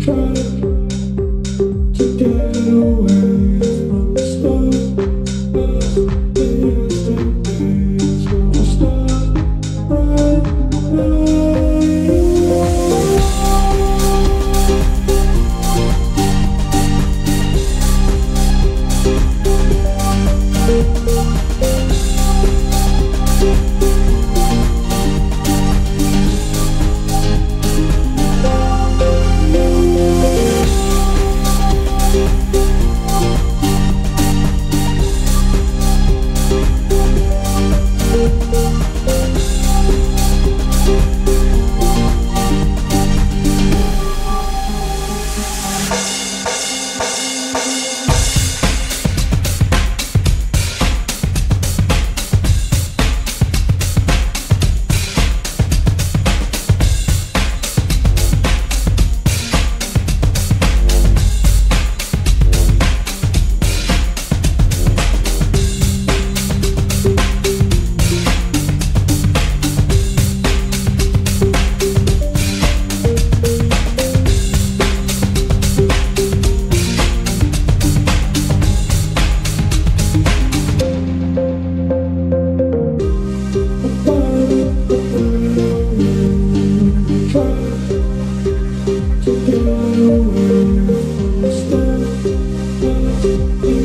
try. You.